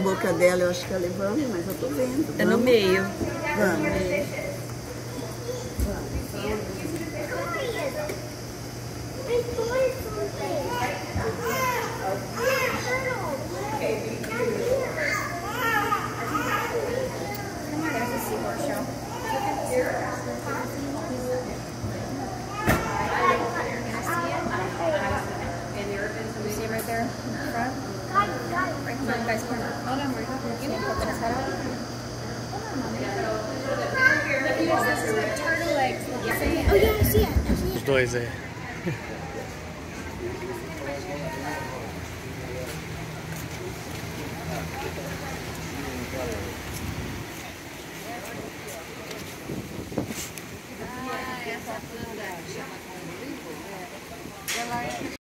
boca dela, eu acho que é levando, mas eu tô vendo. É no Vamos? meio. Vamos. There faz por nada. Olha, amor, tá bom. Quem vai abraçar ela? Os dois aí. essa planta chama